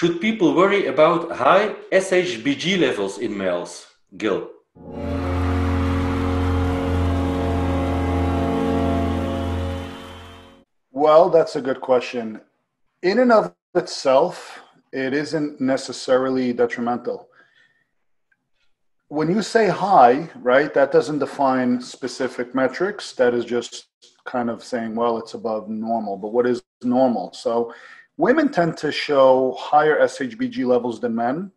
Should people worry about high SHBG levels in males? Gil. Well, that's a good question. In and of itself, it isn't necessarily detrimental. When you say high, right, that doesn't define specific metrics. That is just kind of saying, well, it's above normal. But what is normal? So women tend to show higher SHBG levels than men.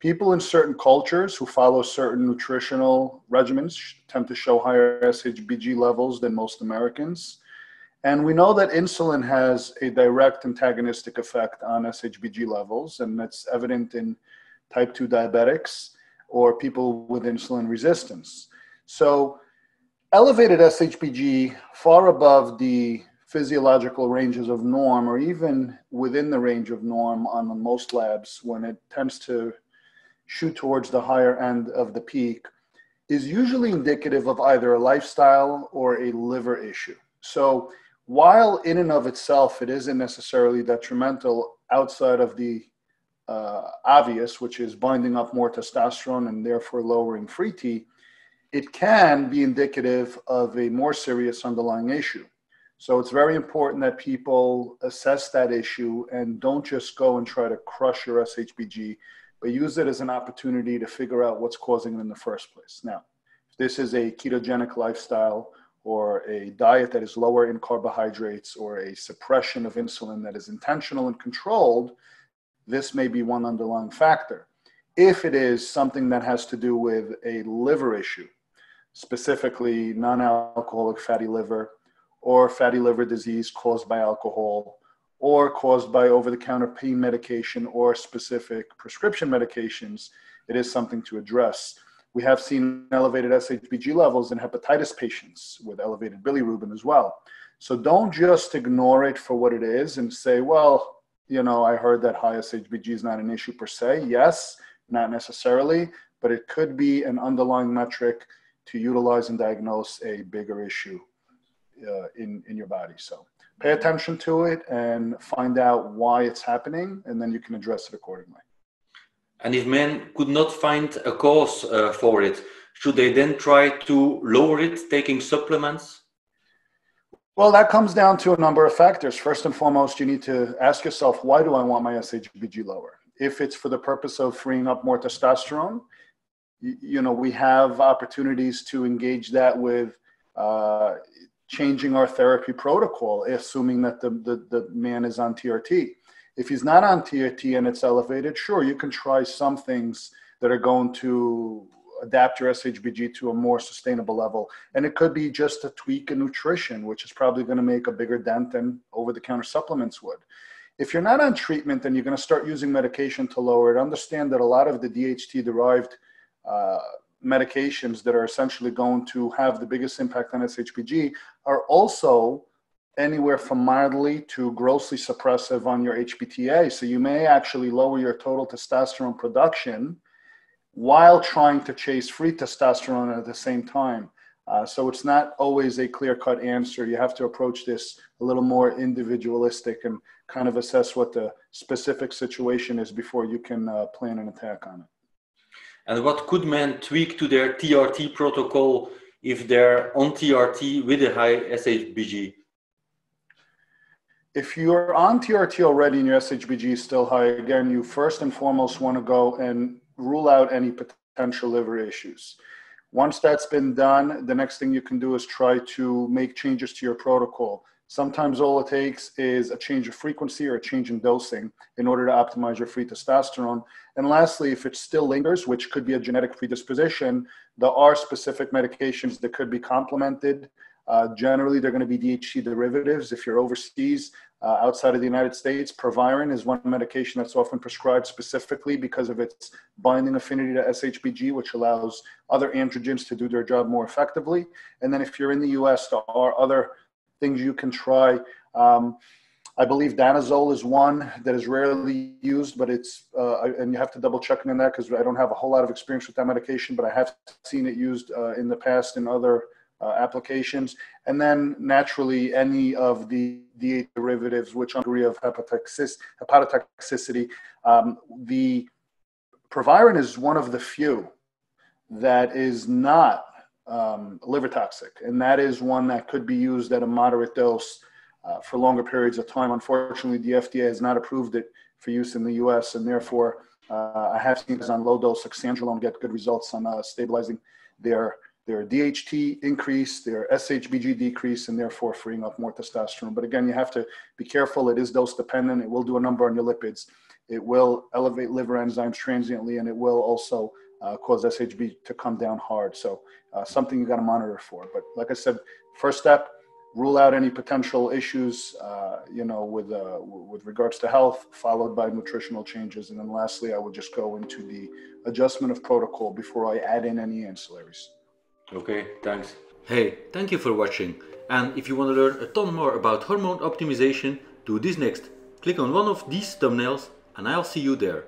People in certain cultures who follow certain nutritional regimens tend to show higher SHBG levels than most Americans. And we know that insulin has a direct antagonistic effect on SHBG levels, and that's evident in type 2 diabetics or people with insulin resistance. So, elevated SHBG far above the physiological ranges of norm, or even within the range of norm on most labs, when it tends to shoot towards the higher end of the peak, is usually indicative of either a lifestyle or a liver issue. So, while in and of itself it isn't necessarily detrimental outside of the uh, obvious, which is binding up more testosterone and therefore lowering free T, it can be indicative of a more serious underlying issue. So it's very important that people assess that issue and don't just go and try to crush your SHBG, but use it as an opportunity to figure out what's causing it in the first place. Now, if this is a ketogenic lifestyle or a diet that is lower in carbohydrates or a suppression of insulin that is intentional and controlled, this may be one underlying factor. If it is something that has to do with a liver issue, specifically non alcoholic fatty liver or fatty liver disease caused by alcohol or caused by over the counter pain medication or specific prescription medications, it is something to address. We have seen elevated SHBG levels in hepatitis patients with elevated bilirubin as well. So don't just ignore it for what it is and say, well, you know, I heard that high SHBG is not an issue per se. Yes, not necessarily, but it could be an underlying metric to utilize and diagnose a bigger issue uh, in, in your body. So pay attention to it and find out why it's happening, and then you can address it accordingly. And if men could not find a cause uh, for it, should they then try to lower it taking supplements? Well, that comes down to a number of factors. First and foremost, you need to ask yourself, why do I want my SHBG lower? If it's for the purpose of freeing up more testosterone, you, you know, we have opportunities to engage that with uh, changing our therapy protocol, assuming that the, the, the man is on TRT. If he's not on TRT and it's elevated, sure, you can try some things that are going to adapt your SHBG to a more sustainable level. And it could be just a tweak in nutrition, which is probably going to make a bigger dent than over the counter supplements would. If you're not on treatment and you're going to start using medication to lower it, understand that a lot of the DHT derived uh, medications that are essentially going to have the biggest impact on SHBG are also anywhere from mildly to grossly suppressive on your HPTA. So you may actually lower your total testosterone production while trying to chase free testosterone at the same time. Uh, so it's not always a clear cut answer. You have to approach this a little more individualistic and kind of assess what the specific situation is before you can uh, plan an attack on it. And what could men tweak to their TRT protocol if they're on TRT with a high SHBG? if you're on TRT already and your SHBG is still high, again, you first and foremost want to go and rule out any potential liver issues. Once that's been done, the next thing you can do is try to make changes to your protocol. Sometimes all it takes is a change of frequency or a change in dosing in order to optimize your free testosterone. And lastly, if it still lingers, which could be a genetic predisposition, there are specific medications that could be complemented uh, generally, they're going to be DHT derivatives. If you're overseas, uh, outside of the United States, Proviron is one medication that's often prescribed specifically because of its binding affinity to SHBG, which allows other androgens to do their job more effectively. And then if you're in the US, there are other things you can try. Um, I believe danazol is one that is rarely used, but it's, uh, and you have to double check on that because I don't have a whole lot of experience with that medication, but I have seen it used uh, in the past in other uh, applications. And then naturally, any of the DHT derivatives, which degree of hepatotoxicity. Um, the proviron is one of the few that is not um, liver toxic, and that is one that could be used at a moderate dose uh, for longer periods of time. Unfortunately, the FDA has not approved it for use in the US, and therefore, uh, I have seen this on low dose oxandrolone get good results on uh, stabilizing their their DHT increase, their SHBG decrease, and therefore freeing up more testosterone. But again, you have to be careful. It is dose dependent. It will do a number on your lipids. It will elevate liver enzymes transiently, and it will also uh, cause SHB to come down hard. So uh, something you got to monitor for. But like I said, first step, rule out any potential issues, uh, you know, with uh, with regards to health, followed by nutritional changes, and then lastly, I would just go into the adjustment of protocol before I add in any ancillaries. Okay, thanks. Hey, thank you for watching. And if you want to learn a ton more about hormone optimization, do this next. Click on one of these thumbnails and I'll see you there.